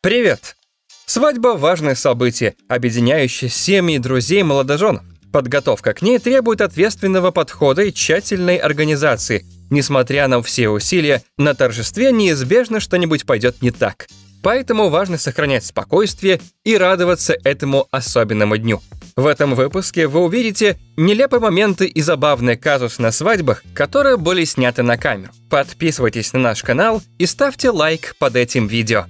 Привет! Свадьба – важное событие, объединяющее семьи друзей молодоженов. Подготовка к ней требует ответственного подхода и тщательной организации. Несмотря на все усилия, на торжестве неизбежно что-нибудь пойдет не так. Поэтому важно сохранять спокойствие и радоваться этому особенному дню. В этом выпуске вы увидите нелепые моменты и забавные казусы на свадьбах, которые были сняты на камеру. Подписывайтесь на наш канал и ставьте лайк под этим видео.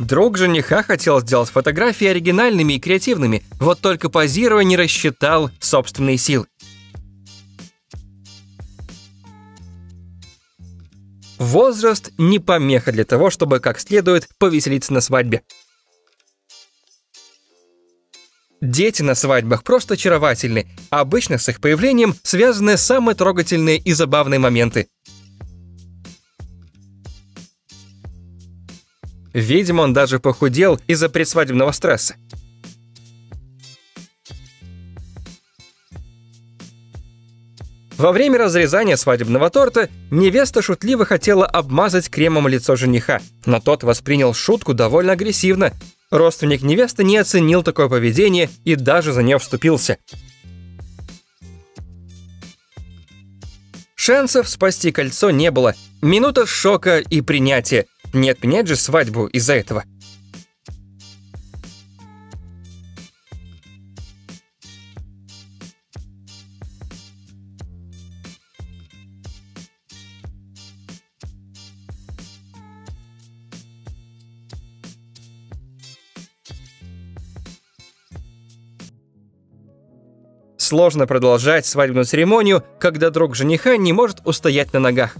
Друг жениха хотел сделать фотографии оригинальными и креативными, вот только позируя не рассчитал собственные силы. Возраст не помеха для того, чтобы как следует повеселиться на свадьбе. Дети на свадьбах просто очаровательны, а обычно с их появлением связаны самые трогательные и забавные моменты. Видимо, он даже похудел из-за предсвадебного стресса. Во время разрезания свадебного торта невеста шутливо хотела обмазать кремом лицо жениха, но тот воспринял шутку довольно агрессивно. Родственник невесты не оценил такое поведение и даже за нее вступился. Шансов спасти кольцо не было. Минута шока и принятия. Не отменять же свадьбу из-за этого. Сложно продолжать свадебную церемонию, когда друг жениха не может устоять на ногах.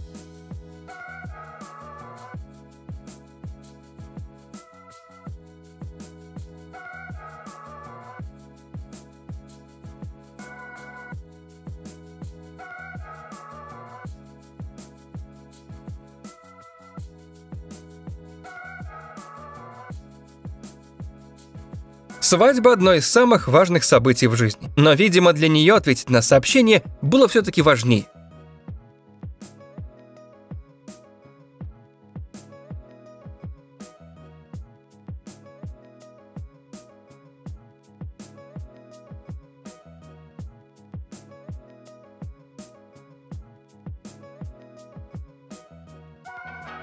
Свадьба – одно из самых важных событий в жизни. Но, видимо, для нее ответить на сообщение было все-таки важнее.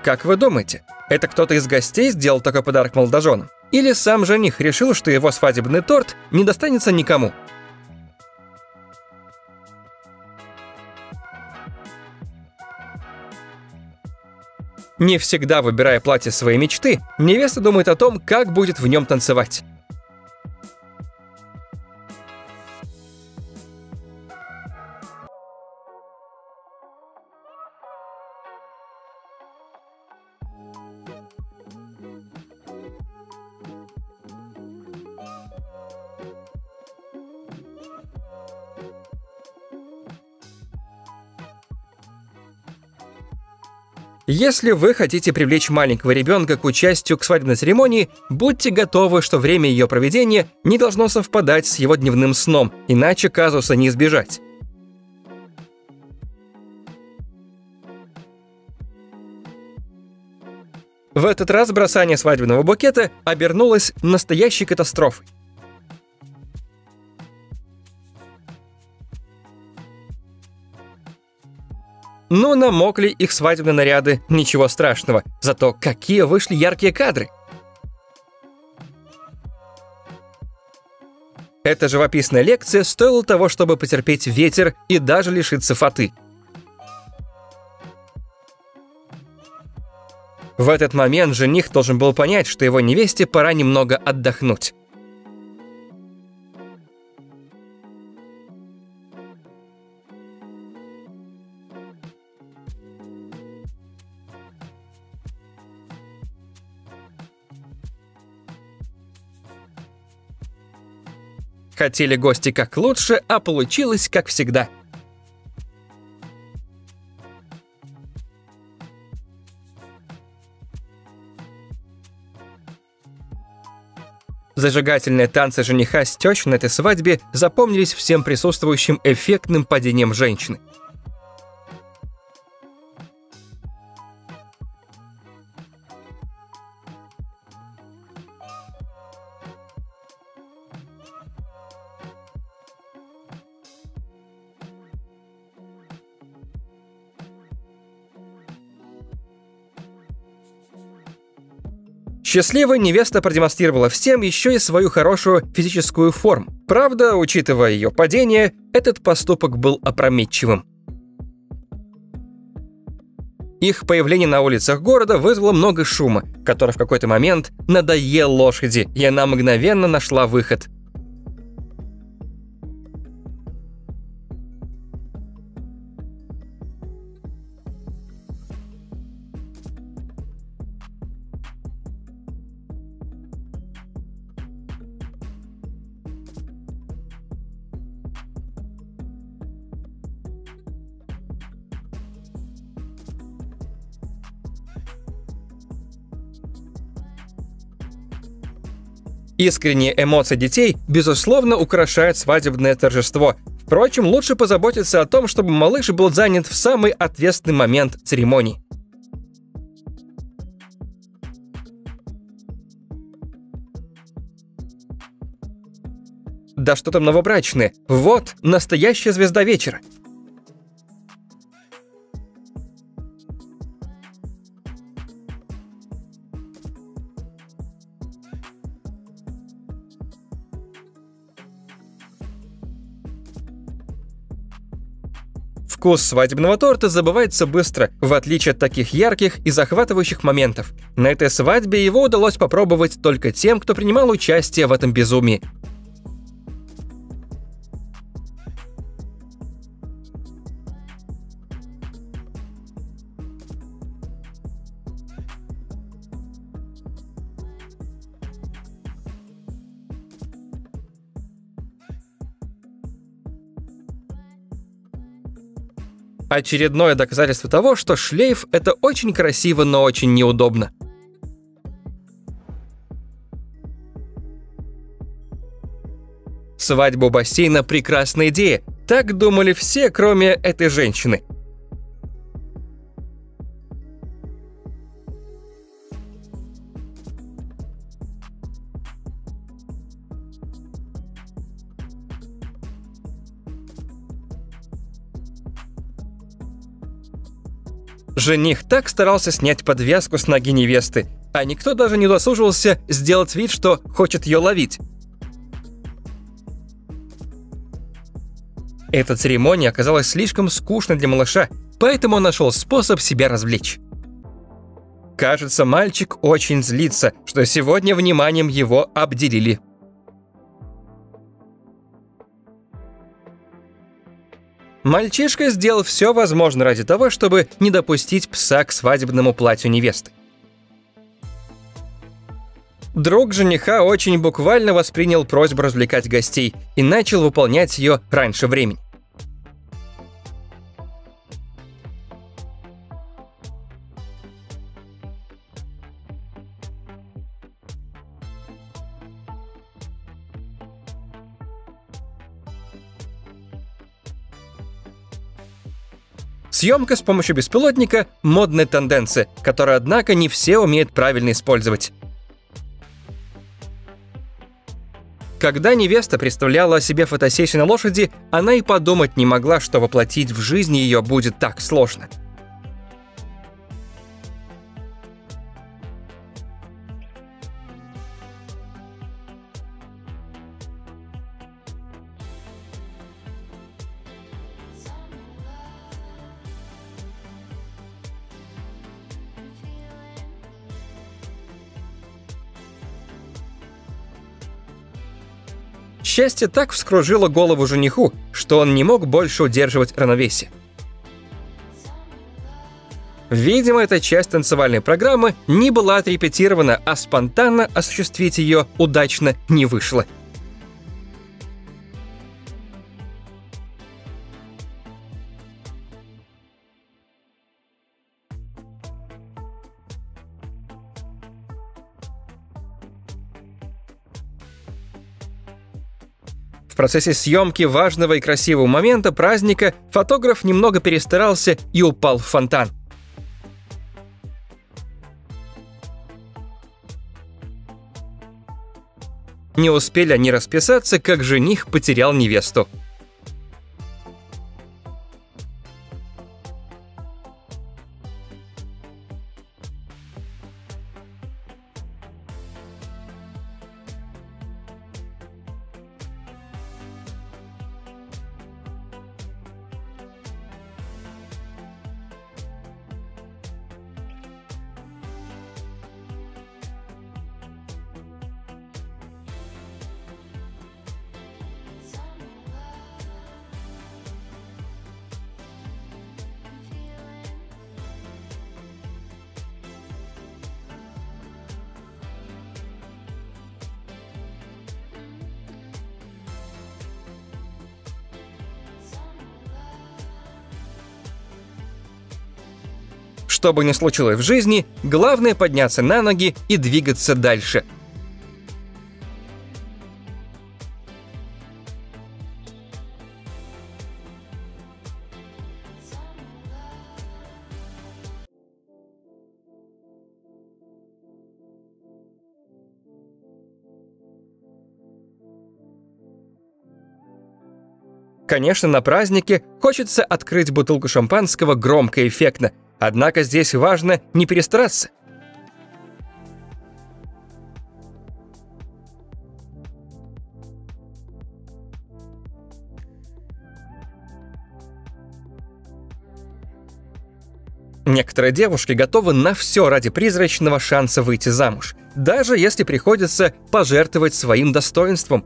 Как вы думаете, это кто-то из гостей сделал такой подарок молодоженам? Или сам жених решил, что его свадебный торт не достанется никому? Не всегда выбирая платье своей мечты, невеста думает о том, как будет в нем танцевать. Если вы хотите привлечь маленького ребенка к участию к свадебной церемонии, будьте готовы, что время ее проведения не должно совпадать с его дневным сном, иначе казуса не избежать. В этот раз бросание свадебного букета обернулось настоящей катастрофой. Ну, намокли их свадебные наряды, ничего страшного. Зато какие вышли яркие кадры. Эта живописная лекция стоила того, чтобы потерпеть ветер и даже лишиться фаты. В этот момент жених должен был понять, что его невесте пора немного отдохнуть. Хотели гости как лучше, а получилось как всегда. Зажигательные танцы жениха с тещей на этой свадьбе запомнились всем присутствующим эффектным падением женщины. Счастливая невеста продемонстрировала всем еще и свою хорошую физическую форму. Правда, учитывая ее падение, этот поступок был опрометчивым. Их появление на улицах города вызвало много шума, который в какой-то момент надоел лошади, и она мгновенно нашла выход. Искренние эмоции детей, безусловно, украшают свадебное торжество. Впрочем, лучше позаботиться о том, чтобы малыш был занят в самый ответственный момент церемонии. Да что там новобрачные? Вот настоящая звезда вечера. Вкус свадебного торта забывается быстро, в отличие от таких ярких и захватывающих моментов. На этой свадьбе его удалось попробовать только тем, кто принимал участие в этом безумии. Очередное доказательство того, что шлейф — это очень красиво, но очень неудобно. Свадьба бассейна — прекрасная идея. Так думали все, кроме этой женщины — Жених так старался снять подвязку с ноги невесты, а никто даже не досуживался сделать вид, что хочет ее ловить. Эта церемония оказалась слишком скучной для малыша, поэтому он нашел способ себя развлечь. Кажется, мальчик очень злится, что сегодня вниманием его обделили. Мальчишка сделал все возможное ради того, чтобы не допустить пса к свадебному платью невесты. Друг жениха очень буквально воспринял просьбу развлекать гостей и начал выполнять ее раньше времени. Съемка с помощью беспилотника – модная тенденция, которую, однако, не все умеют правильно использовать. Когда невеста представляла о себе фотосессию на лошади, она и подумать не могла, что воплотить в жизни ее будет так сложно – Счастье так вскружило голову жениху, что он не мог больше удерживать равновесие. Видимо, эта часть танцевальной программы не была отрепетирована, а спонтанно осуществить ее удачно не вышло – процессе съемки важного и красивого момента праздника фотограф немного перестарался и упал в фонтан. Не успели они расписаться, как жених потерял невесту. Что бы ни случилось в жизни, главное подняться на ноги и двигаться дальше – Конечно, на празднике хочется открыть бутылку шампанского громко и эффектно, однако здесь важно не перестараться. Некоторые девушки готовы на все ради призрачного шанса выйти замуж, даже если приходится пожертвовать своим достоинством,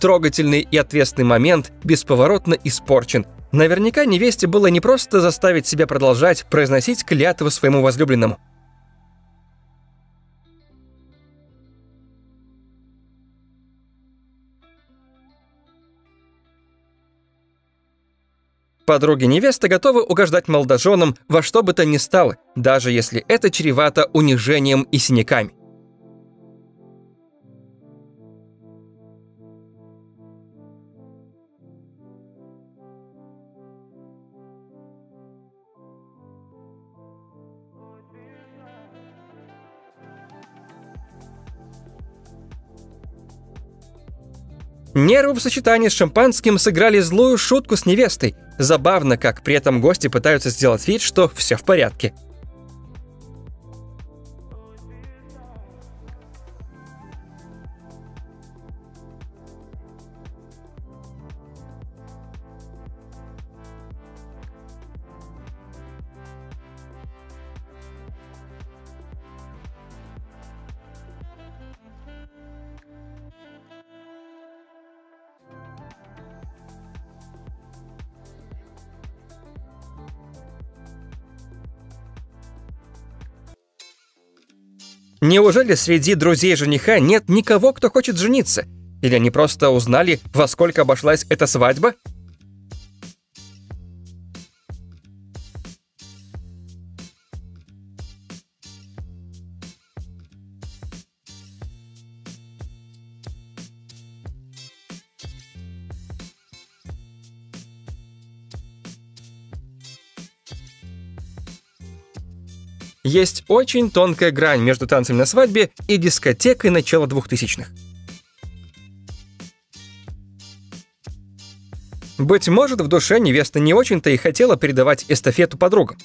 Трогательный и ответственный момент бесповоротно испорчен. Наверняка невесте было не просто заставить себя продолжать произносить клятвы своему возлюбленному. Подруги невесты готовы угождать молодоженам во что бы то ни стало, даже если это чревато унижением и синяками. Нервы в сочетании с шампанским сыграли злую шутку с невестой. Забавно, как при этом гости пытаются сделать вид, что все в порядке. Неужели среди друзей жениха нет никого, кто хочет жениться? Или они просто узнали, во сколько обошлась эта свадьба? Есть очень тонкая грань между танцами на свадьбе и дискотекой начала 2000-х. Быть может, в душе невеста не очень-то и хотела передавать эстафету подругам.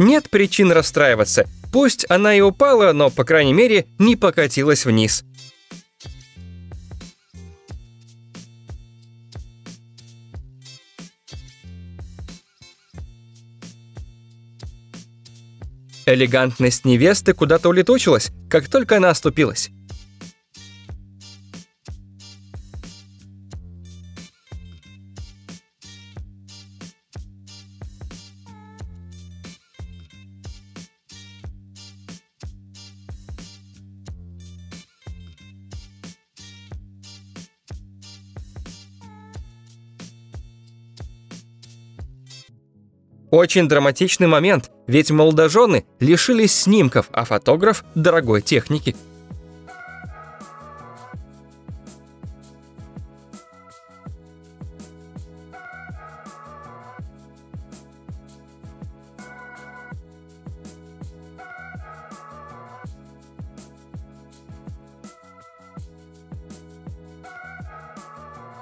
Нет причин расстраиваться. Пусть она и упала, но, по крайней мере, не покатилась вниз. Элегантность невесты куда-то улетучилась, как только она оступилась. Очень драматичный момент, ведь молодожены лишились снимков, а фотограф – дорогой техники.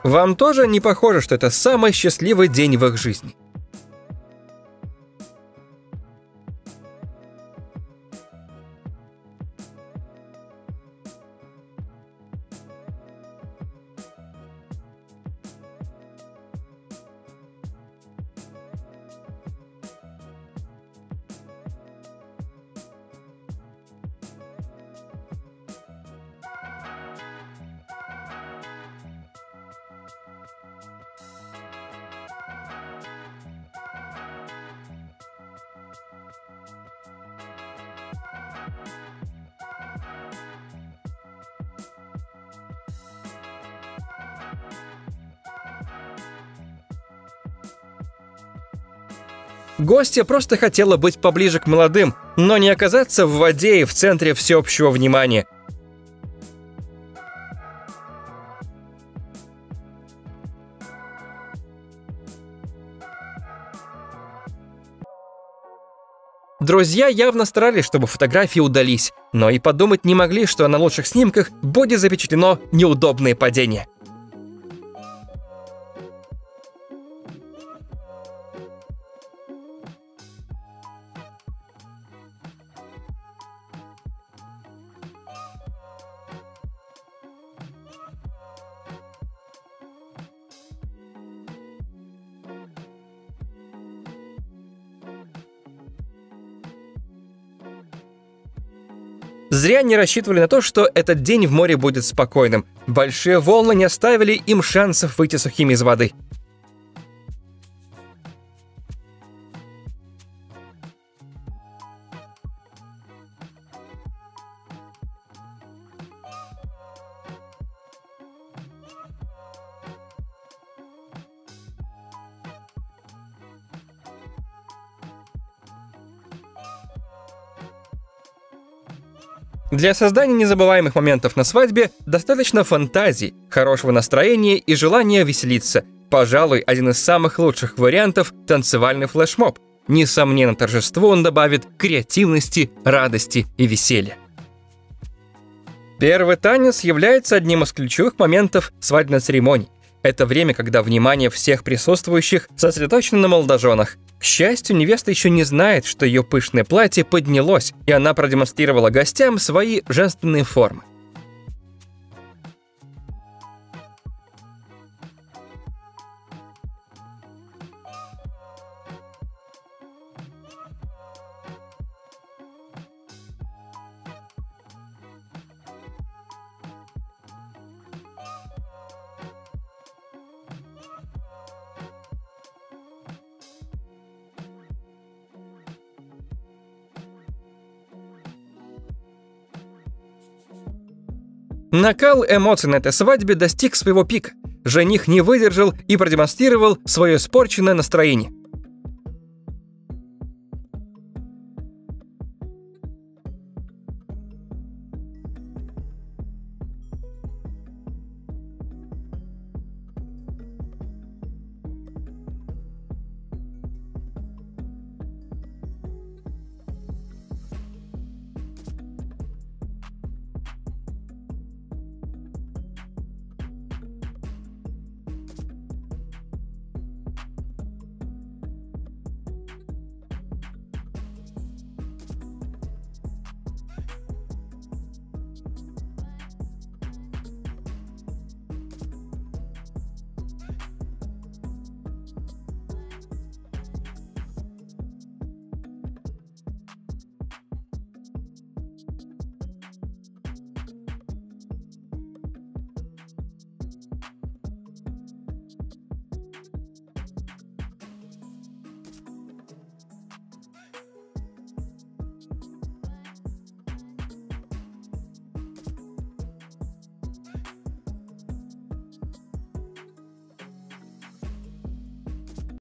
Вам тоже не похоже, что это самый счастливый день в их жизни? Гостья просто хотела быть поближе к молодым, но не оказаться в воде и в центре всеобщего внимания. Друзья явно старались, чтобы фотографии удались, но и подумать не могли, что на лучших снимках будет запечатлено неудобное падение – Зря не рассчитывали на то, что этот день в море будет спокойным. Большие волны не оставили им шансов выйти сухими из воды. Для создания незабываемых моментов на свадьбе достаточно фантазии, хорошего настроения и желания веселиться. Пожалуй, один из самых лучших вариантов – танцевальный флешмоб. Несомненно, торжество он добавит креативности, радости и веселья. Первый танец является одним из ключевых моментов свадебной церемонии. Это время, когда внимание всех присутствующих сосредоточено на молодоженах. К счастью, невеста еще не знает, что ее пышное платье поднялось, и она продемонстрировала гостям свои женственные формы. Накал эмоций на этой свадьбе достиг своего пика. Жених не выдержал и продемонстрировал свое испорченное настроение.